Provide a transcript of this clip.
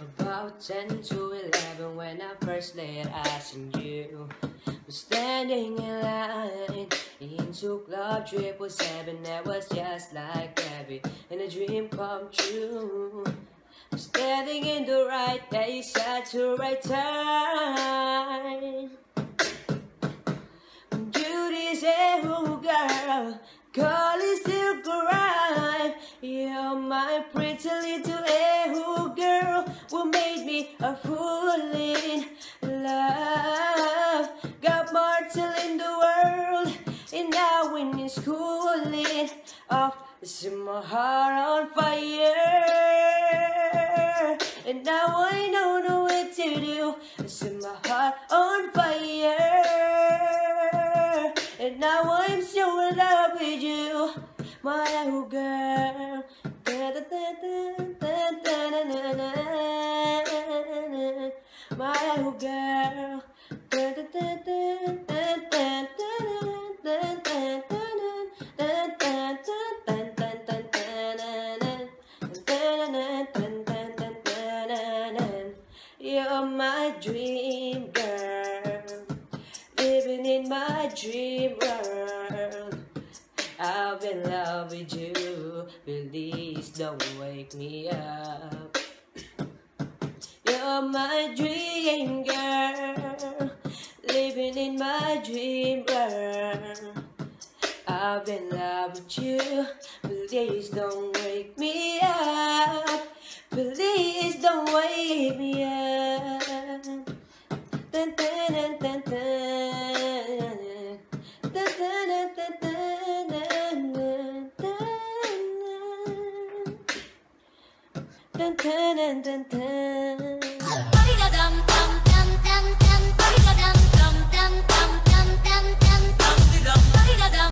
about 10 to 11 when I first laid eyes on you. Was standing in line into Club Triple Seven. That was just like heaven and a dream come true. Standing in the right place at the right time. Said, "Oh girl, my pretty little eh, girl, who made me a fool in love. Got Martel in the world, and now when you're schooling off, set my heart on fire. And now I don't know what to do. Set my heart on fire. And now I'm so in love with you, my little girl. Little girl. You're my dream girl, living in my dream world. I'm in love with you, please don't wake me up. You're my dream girl, living in my dream world. I'm in love with you, please don't wake me up. Please don't wake me up. Dun, dun. Dun, dun, dun, dun, dun.